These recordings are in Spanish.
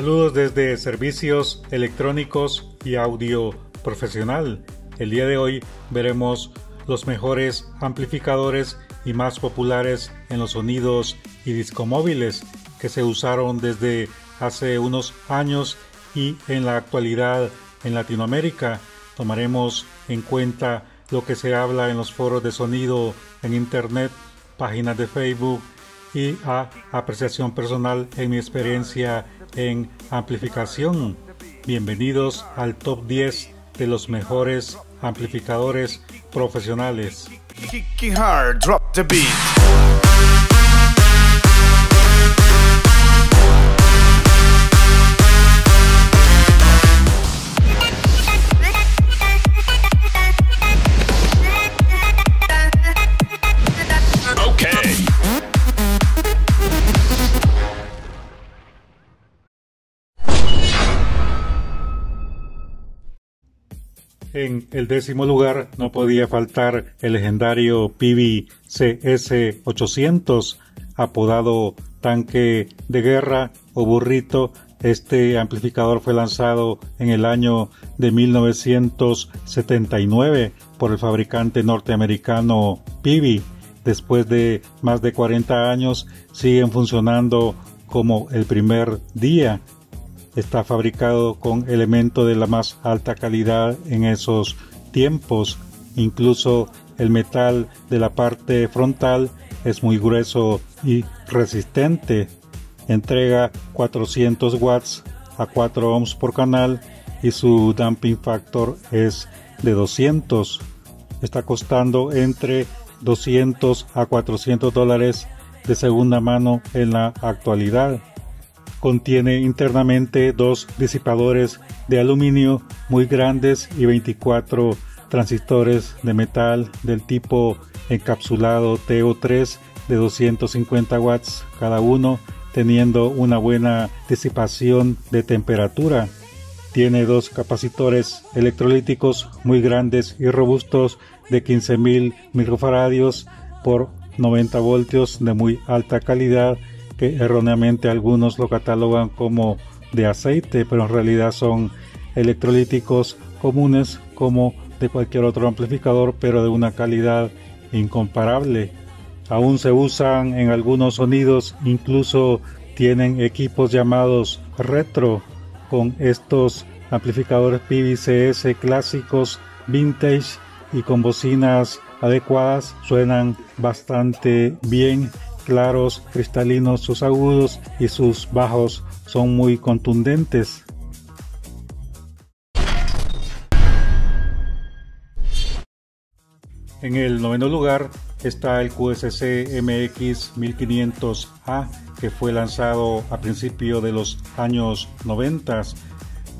Saludos desde Servicios Electrónicos y Audio Profesional. El día de hoy veremos los mejores amplificadores y más populares en los sonidos y discomóviles que se usaron desde hace unos años y en la actualidad en Latinoamérica. Tomaremos en cuenta lo que se habla en los foros de sonido en Internet, páginas de Facebook y a apreciación personal en mi experiencia en amplificación. Bienvenidos al top 10 de los mejores amplificadores profesionales. En el décimo lugar no podía faltar el legendario PV CS800, apodado tanque de guerra o burrito. Este amplificador fue lanzado en el año de 1979 por el fabricante norteamericano PV. Después de más de 40 años siguen funcionando como el primer día está fabricado con elementos de la más alta calidad en esos tiempos. Incluso el metal de la parte frontal es muy grueso y resistente. Entrega 400 watts a 4 ohms por canal y su damping factor es de 200. Está costando entre 200 a 400 dólares de segunda mano en la actualidad. Contiene internamente dos disipadores de aluminio muy grandes y 24 transistores de metal del tipo encapsulado TO3 de 250 watts cada uno, teniendo una buena disipación de temperatura. Tiene dos capacitores electrolíticos muy grandes y robustos de 15.000 microfaradios por 90 voltios de muy alta calidad que erróneamente algunos lo catalogan como de aceite, pero en realidad son electrolíticos comunes como de cualquier otro amplificador, pero de una calidad incomparable. Aún se usan en algunos sonidos, incluso tienen equipos llamados retro con estos amplificadores PVCS clásicos vintage y con bocinas adecuadas suenan bastante bien claros, cristalinos sus agudos y sus bajos son muy contundentes. En el noveno lugar está el QSC MX 1500A que fue lanzado a principios de los años 90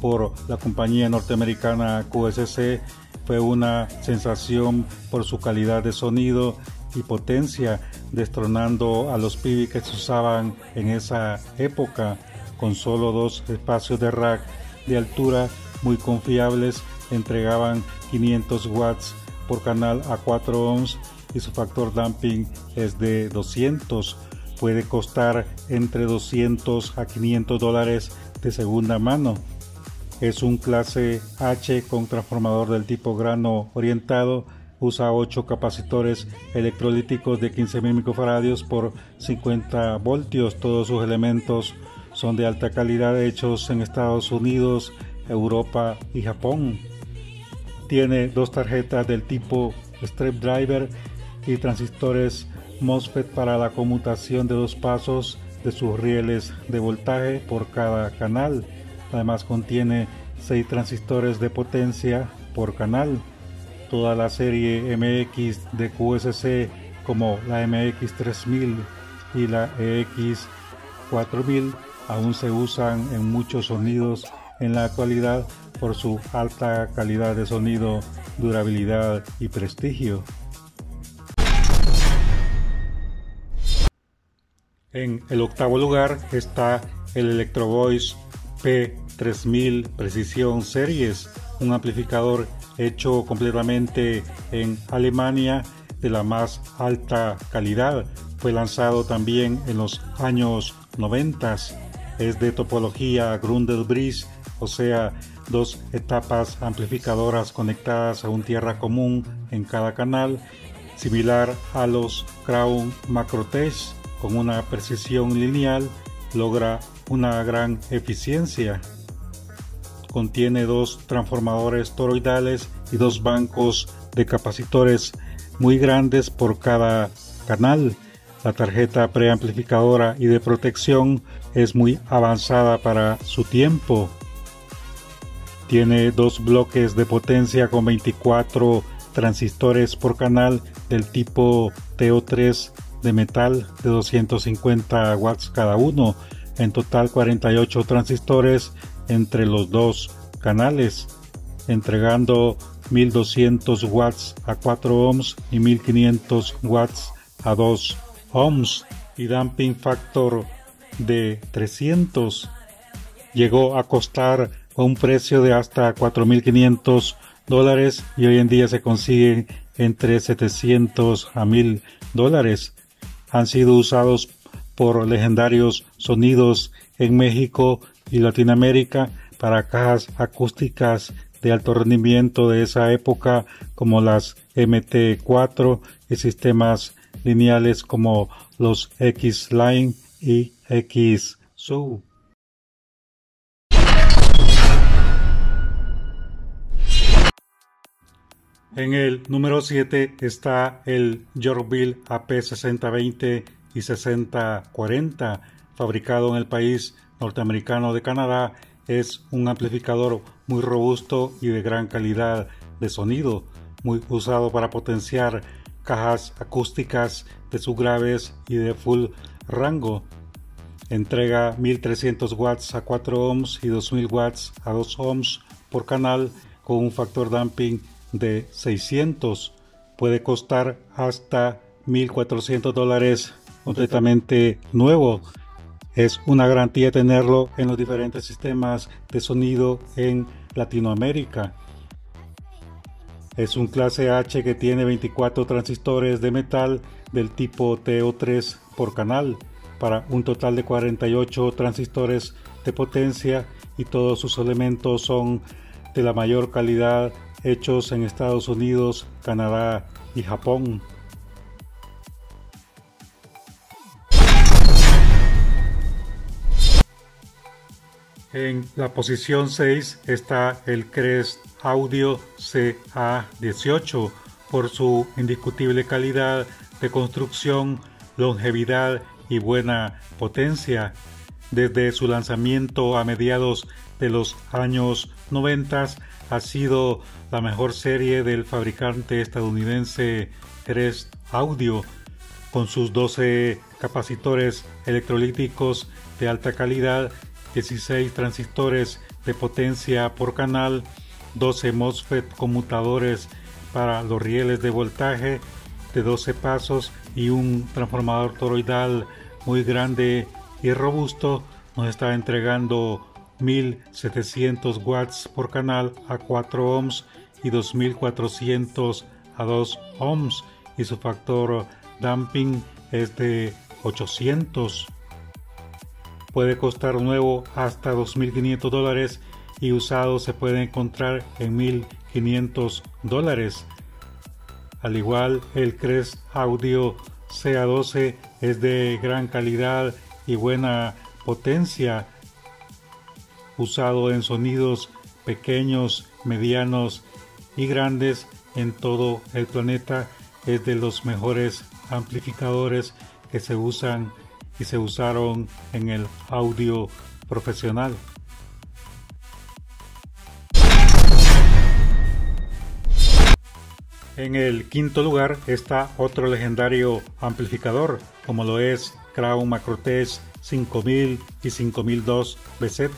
por la compañía norteamericana QSC. Fue una sensación por su calidad de sonido y potencia, destronando a los PIB que se usaban en esa época, con solo dos espacios de rack de altura muy confiables, entregaban 500 watts por canal a 4 ohms y su factor damping es de 200. Puede costar entre 200 a 500 dólares de segunda mano. Es un clase H con transformador del tipo grano orientado usa 8 capacitores electrolíticos de 15.000 microfaradios por 50 voltios. Todos sus elementos son de alta calidad hechos en Estados Unidos, Europa y Japón. Tiene dos tarjetas del tipo Strip Driver y transistores MOSFET para la conmutación de dos pasos de sus rieles de voltaje por cada canal. Además contiene 6 transistores de potencia por canal toda la serie MX de QSC como la MX3000 y la EX4000 aún se usan en muchos sonidos en la actualidad por su alta calidad de sonido, durabilidad y prestigio. En el octavo lugar está el Electro Voice P3000 Precisión Series, un amplificador hecho completamente en Alemania de la más alta calidad. Fue lanzado también en los años 90. es de topología Grundel-Bridge, o sea, dos etapas amplificadoras conectadas a un tierra común en cada canal, similar a los Crown Macrotech, con una precisión lineal, logra una gran eficiencia. Contiene dos transformadores toroidales y dos bancos de capacitores muy grandes por cada canal. La tarjeta preamplificadora y de protección es muy avanzada para su tiempo. Tiene dos bloques de potencia con 24 transistores por canal del tipo TO3 de metal de 250 watts cada uno. En total 48 transistores entre los dos canales, entregando 1200 watts a 4 ohms y 1500 watts a 2 ohms y dumping factor de 300 llegó a costar un precio de hasta 4.500 dólares y hoy en día se consigue entre 700 a 1.000 dólares. Han sido usados por legendarios sonidos en México y Latinoamérica para cajas acústicas de alto rendimiento de esa época como las MT4 y sistemas lineales como los X-Line y X-Sub. En el número 7 está el Yorkville AP6020 y 6040, fabricado en el país norteamericano de Canadá. Es un amplificador muy robusto y de gran calidad de sonido, muy usado para potenciar cajas acústicas de subgraves y de full rango. Entrega 1300 watts a 4 ohms y 2000 watts a 2 ohms por canal con un factor damping de 600. Puede costar hasta 1400 dólares completamente nuevo. Es una garantía tenerlo en los diferentes sistemas de sonido en Latinoamérica. Es un clase H que tiene 24 transistores de metal del tipo TO3 por canal para un total de 48 transistores de potencia y todos sus elementos son de la mayor calidad hechos en Estados Unidos, Canadá y Japón. En la posición 6 está el Crest Audio CA18 por su indiscutible calidad de construcción, longevidad y buena potencia. Desde su lanzamiento a mediados de los años 90 ha sido la mejor serie del fabricante estadounidense Crest Audio, con sus 12 capacitores electrolíticos de alta calidad 16 transistores de potencia por canal, 12 MOSFET conmutadores para los rieles de voltaje de 12 pasos y un transformador toroidal muy grande y robusto nos está entregando 1700 watts por canal a 4 ohms y 2400 a 2 ohms y su factor damping es de 800 puede costar nuevo hasta 2.500 dólares y usado se puede encontrar en 1.500 dólares. Al igual, el Crest Audio CA12 es de gran calidad y buena potencia, usado en sonidos pequeños, medianos y grandes en todo el planeta. Es de los mejores amplificadores que se usan y se usaron en el audio profesional. En el quinto lugar está otro legendario amplificador, como lo es Crown Macrotech 5000 y 5002 BZ.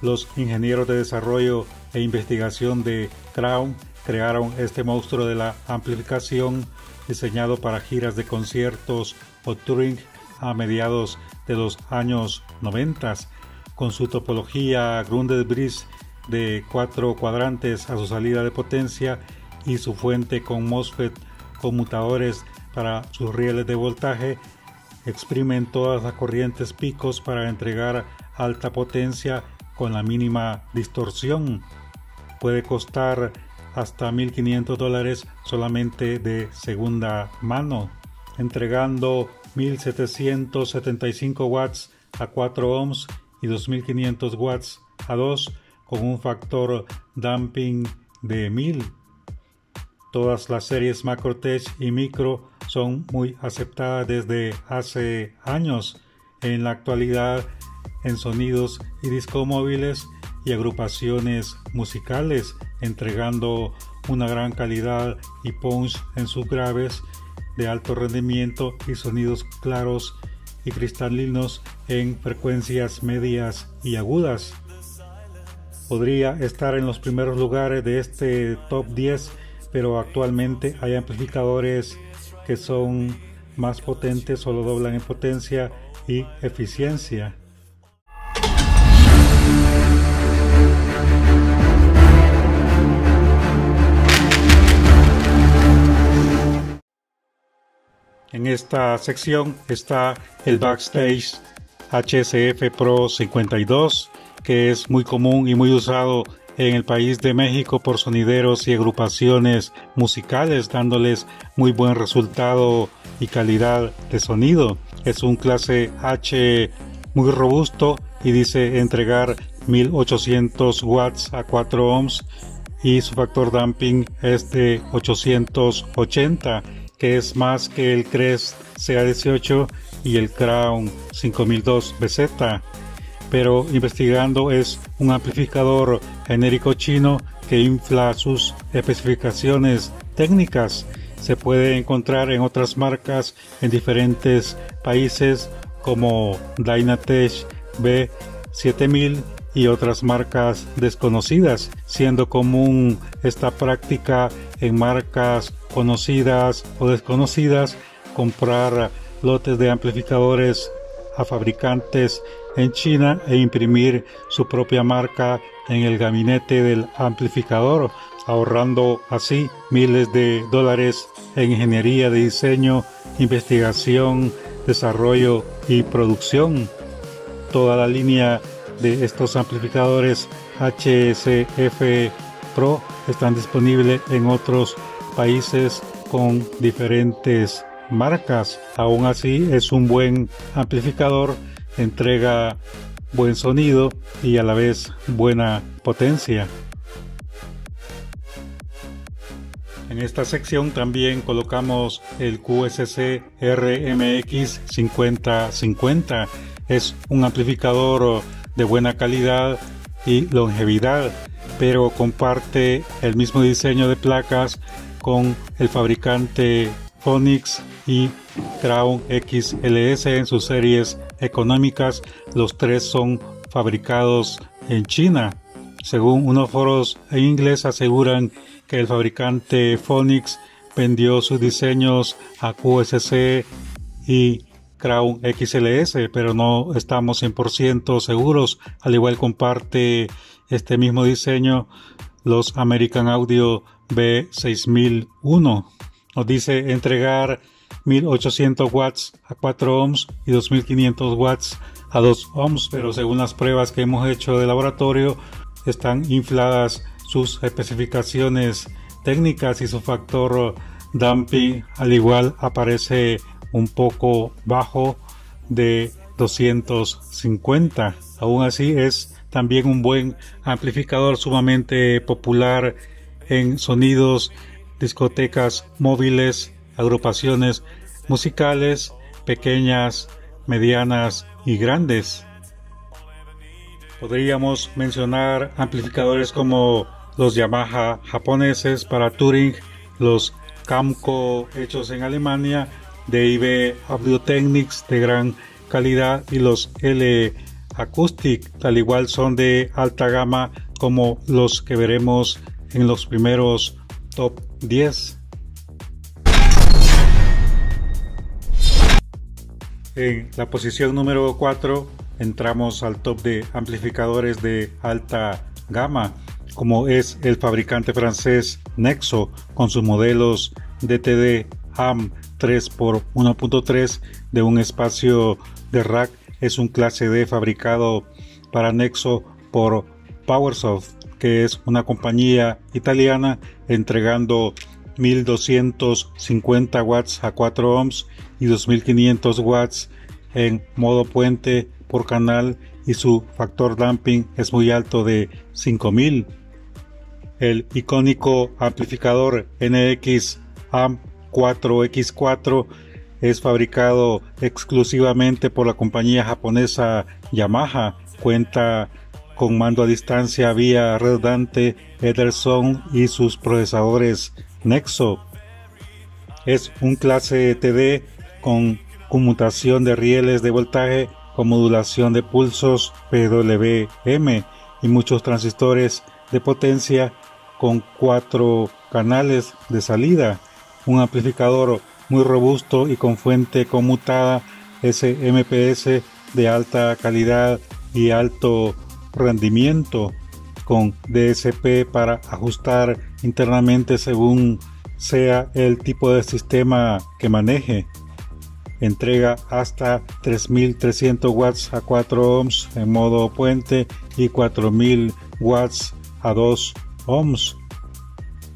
Los ingenieros de desarrollo e investigación de Crown crearon este monstruo de la amplificación diseñado para giras de conciertos o touring a mediados de los años 90 con su topología Grunded Bridge de cuatro cuadrantes a su salida de potencia y su fuente con MOSFET conmutadores para sus rieles de voltaje exprimen todas las corrientes picos para entregar alta potencia con la mínima distorsión. Puede costar hasta 1.500 dólares solamente de segunda mano, entregando 1.775 watts a 4 ohms y 2.500 watts a 2 con un factor damping de 1000. Todas las series Macrotech y Micro son muy aceptadas desde hace años. En la actualidad, en sonidos y discomóviles y agrupaciones musicales, entregando una gran calidad y punch en sus graves de alto rendimiento y sonidos claros y cristalinos en frecuencias medias y agudas. Podría estar en los primeros lugares de este top 10, pero actualmente hay amplificadores que son más potentes, solo doblan en potencia y eficiencia. En esta sección está el Backstage HSF Pro 52, que es muy común y muy usado en el país de México por sonideros y agrupaciones musicales, dándoles muy buen resultado y calidad de sonido. Es un clase H muy robusto y dice entregar 1800 watts a 4 ohms y su factor damping es de 880 que es más que el Crest CA18 y el Crown 5002 BZ, pero investigando es un amplificador genérico chino que infla sus especificaciones técnicas. Se puede encontrar en otras marcas en diferentes países como Dynatech B7000 y otras marcas desconocidas, siendo común esta práctica en marcas conocidas o desconocidas comprar lotes de amplificadores a fabricantes en China e imprimir su propia marca en el gabinete del amplificador, ahorrando así miles de dólares en ingeniería de diseño, investigación, desarrollo y producción. Toda la línea de estos amplificadores HSF Pro están disponibles en otros países con diferentes marcas. Aún así es un buen amplificador, entrega buen sonido y a la vez buena potencia. En esta sección también colocamos el QSC RMX 5050. Es un amplificador de buena calidad y longevidad, pero comparte el mismo diseño de placas con el fabricante Phonics y Crown XLS en sus series económicas. Los tres son fabricados en China. Según unos foros en inglés aseguran que el fabricante Phonics vendió sus diseños a QSC y XLS, pero no estamos 100% seguros. Al igual comparte este mismo diseño los American Audio B6001. Nos dice entregar 1800 watts a 4 ohms y 2500 watts a 2 ohms, pero según las pruebas que hemos hecho de laboratorio, están infladas sus especificaciones técnicas y su factor damping al igual aparece un poco bajo de 250. Aún así es también un buen amplificador sumamente popular en sonidos, discotecas móviles, agrupaciones musicales pequeñas, medianas y grandes. Podríamos mencionar amplificadores como los Yamaha japoneses para Touring, los Camco hechos en Alemania, DIB Audio Technics de gran calidad y los L Acoustic, al igual son de alta gama como los que veremos en los primeros top 10. En la posición número 4 entramos al top de amplificadores de alta gama, como es el fabricante francés Nexo con sus modelos DTD AM 3x1.3 de un espacio de rack. Es un clase D fabricado para Nexo por PowerSoft, que es una compañía italiana entregando 1250 watts a 4 ohms y 2500 watts en modo puente por canal y su factor damping es muy alto de 5000. El icónico amplificador NX AM 4X4 es fabricado exclusivamente por la compañía japonesa Yamaha. Cuenta con mando a distancia vía redundante Ederson y sus procesadores Nexo. Es un clase TD con conmutación de rieles de voltaje con modulación de pulsos PWM y muchos transistores de potencia con cuatro canales de salida, un amplificador muy robusto y con fuente conmutada SMPS de alta calidad y alto rendimiento con DSP para ajustar internamente según sea el tipo de sistema que maneje. Entrega hasta 3300 watts a 4 ohms en modo puente y 4000 watts a 2 ohms.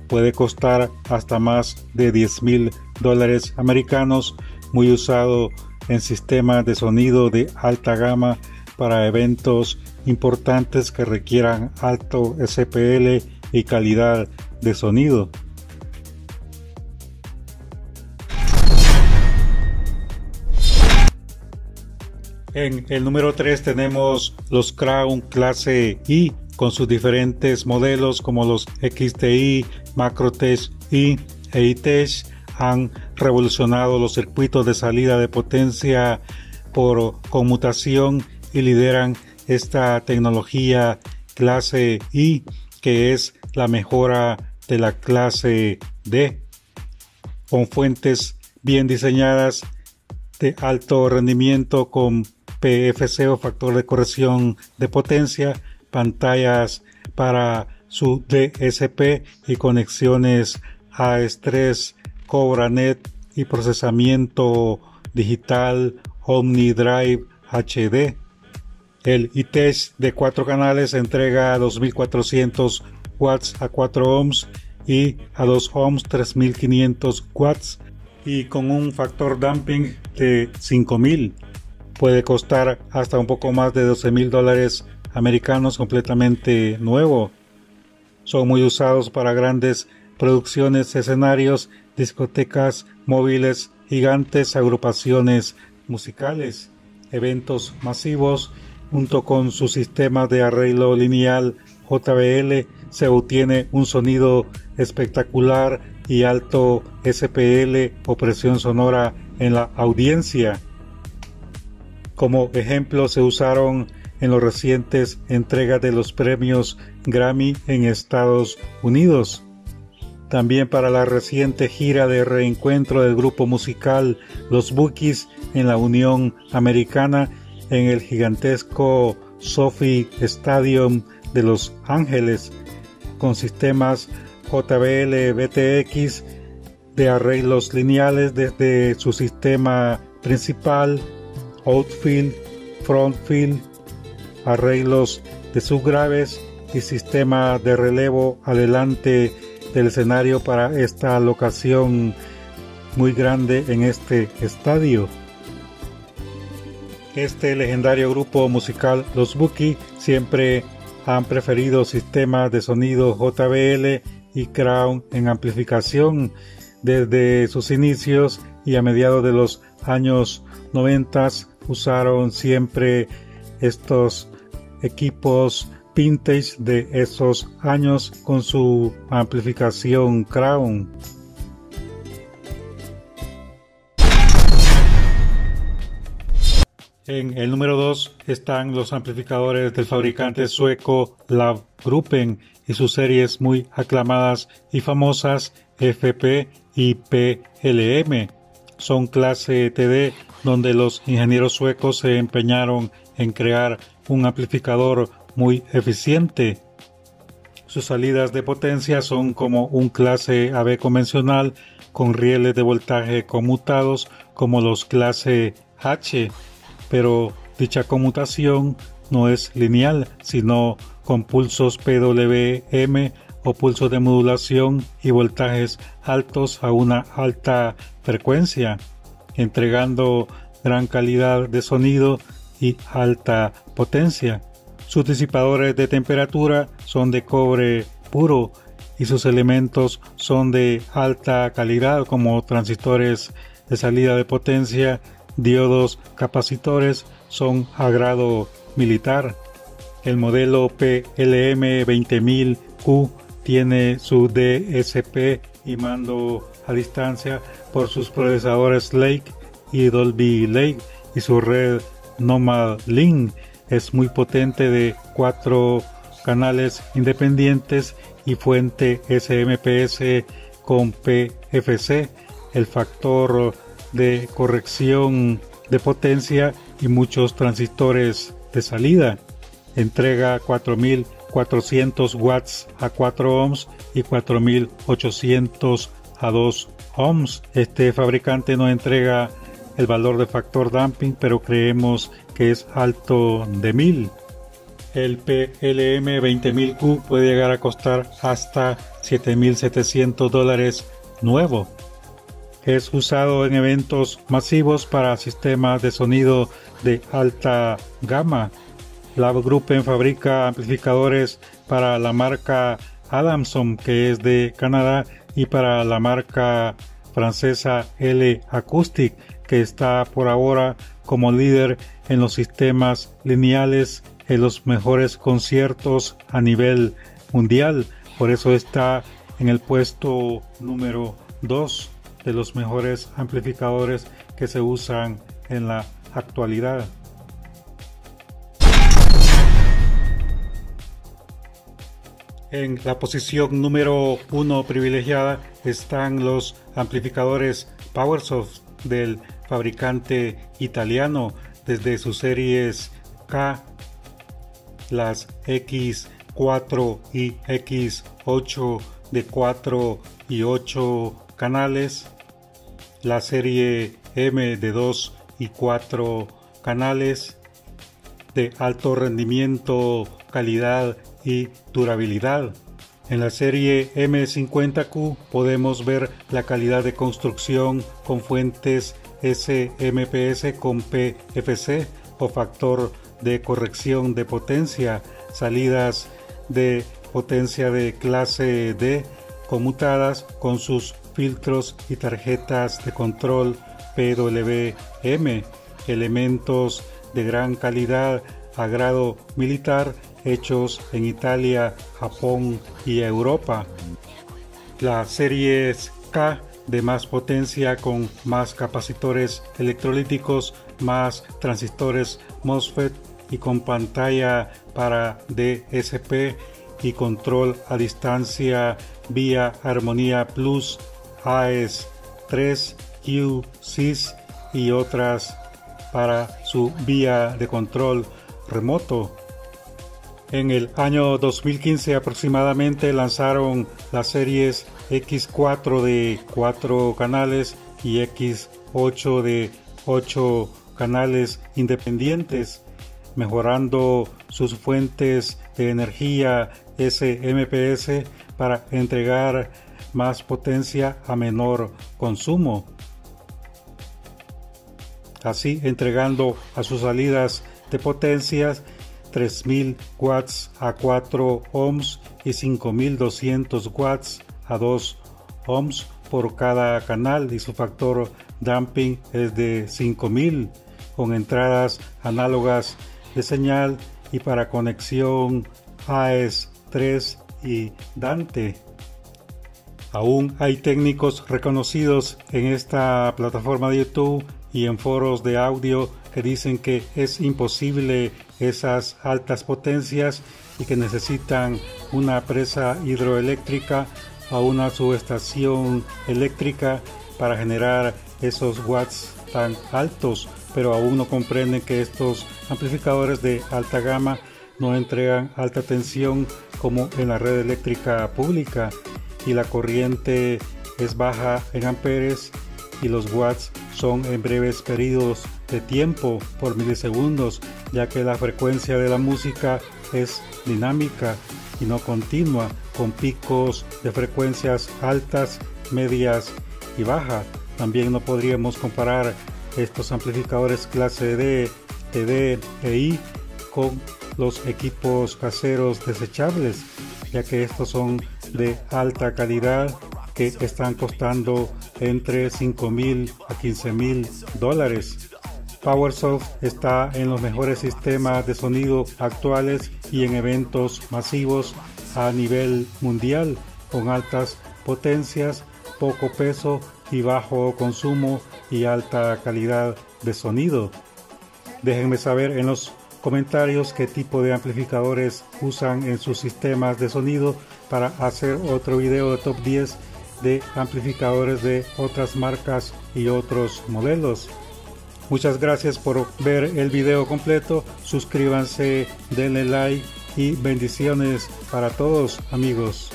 Puede costar hasta más de 10 mil dólares americanos, muy usado en sistemas de sonido de alta gama para eventos importantes que requieran alto SPL y calidad de sonido. En el número 3 tenemos los Crown clase I con sus diferentes modelos como los XTI, MacroTech I e ITESH han revolucionado los circuitos de salida de potencia por conmutación y lideran esta tecnología clase I que es la mejora de la clase D con fuentes bien diseñadas de alto rendimiento con PFC o factor de corrección de potencia, pantallas para su DSP y conexiones a estrés, CobraNet y procesamiento digital OmniDrive HD. El ITES de 4 canales entrega 2400 watts a 4 ohms y a 2 ohms 3500 watts y con un factor damping de 5000 puede costar hasta un poco más de 12 mil dólares americanos completamente nuevo. Son muy usados para grandes producciones, escenarios, discotecas, móviles, gigantes, agrupaciones musicales, eventos masivos, junto con su sistema de arreglo lineal JBL, se obtiene un sonido espectacular y alto SPL o presión sonora en la audiencia. Como ejemplo se usaron en los recientes entregas de los premios Grammy en Estados Unidos. También para la reciente gira de reencuentro del grupo musical Los Bookies en la Unión Americana en el gigantesco Sophie Stadium de Los Ángeles con sistemas JBL BTX de arreglos lineales desde su sistema principal outfield, frontfield, arreglos de subgraves y sistema de relevo adelante del escenario para esta locación muy grande en este estadio. Este legendario grupo musical Los Buki siempre han preferido sistemas de sonido JBL y Crown en amplificación desde sus inicios y a mediados de los años 90 usaron siempre estos equipos vintage de esos años con su amplificación Crown. En el número 2 están los amplificadores del fabricante sueco Gruppen y sus series muy aclamadas y famosas FP y PLM. Son clase TD donde los ingenieros suecos se empeñaron en crear un amplificador muy eficiente. Sus salidas de potencia son como un clase AB convencional con rieles de voltaje conmutados como los clase H, pero dicha conmutación no es lineal, sino con pulsos PWM o pulsos de modulación y voltajes altos a una alta frecuencia, entregando gran calidad de sonido y alta potencia. Sus disipadores de temperatura son de cobre puro y sus elementos son de alta calidad como transistores de salida de potencia, diodos capacitores son a grado militar. El modelo PLM 20000Q tiene su DSP y mando a distancia por sus procesadores Lake y Dolby Lake y su red Nomad Link es muy potente de cuatro canales independientes y fuente SMPS con PFC, el factor de corrección de potencia y muchos transistores de salida. Entrega 4400 watts a 4 ohms y 4800 a 2 ohms. Este fabricante no entrega el valor de factor damping, pero creemos que es alto de 1000. El PLM 20000Q puede llegar a costar hasta 7700 dólares nuevo. Es usado en eventos masivos para sistemas de sonido de alta gama. La Gruppen fabrica amplificadores para la marca Adamson, que es de Canadá, y para la marca francesa L Acoustic, que está por ahora como líder en los sistemas lineales en los mejores conciertos a nivel mundial. Por eso está en el puesto número 2 de los mejores amplificadores que se usan en la actualidad. En la posición número 1 privilegiada están los amplificadores PowerSoft del fabricante italiano desde sus series K, las X4 y X8 de 4 y 8 canales, la serie M de 2 y 4 canales de alto rendimiento, calidad y durabilidad. En la serie M50Q podemos ver la calidad de construcción con fuentes SMPS con PFC o factor de corrección de potencia, salidas de potencia de clase D conmutadas con sus filtros y tarjetas de control PWM, elementos de gran calidad a grado militar hechos en Italia, Japón y Europa. La serie K de más potencia con más capacitores electrolíticos, más transistores MOSFET y con pantalla para DSP y control a distancia vía Armonía Plus, AES3, Q, SIS y otras para su vía de control remoto. En el año 2015 aproximadamente lanzaron las series X4 de 4 canales y X8 de 8 canales independientes, mejorando sus fuentes de energía SMPS para entregar más potencia a menor consumo. Así entregando a sus salidas de potencias 3000 watts a 4 ohms y 5200 watts a 2 ohms por cada canal y su factor damping es de 5000 con entradas análogas de señal y para conexión AES3 y Dante. Aún hay técnicos reconocidos en esta plataforma de YouTube y en foros de audio que dicen que es imposible esas altas potencias y que necesitan una presa hidroeléctrica o una subestación eléctrica para generar esos watts tan altos, pero aún no comprenden que estos amplificadores de alta gama no entregan alta tensión como en la red eléctrica pública y la corriente es baja en amperes y los watts son en breves periodos de tiempo por milisegundos ya que la frecuencia de la música es dinámica y no continua, con picos de frecuencias altas, medias y bajas. También no podríamos comparar estos amplificadores clase D, TD e I con los equipos caseros desechables, ya que estos son de alta calidad que están costando entre 5 mil a 15 mil dólares. PowerSoft está en los mejores sistemas de sonido actuales y en eventos masivos a nivel mundial con altas potencias, poco peso y bajo consumo y alta calidad de sonido. Déjenme saber en los comentarios qué tipo de amplificadores usan en sus sistemas de sonido para hacer otro video de top 10 de amplificadores de otras marcas y otros modelos. Muchas gracias por ver el video completo. Suscríbanse, denle like y bendiciones para todos amigos.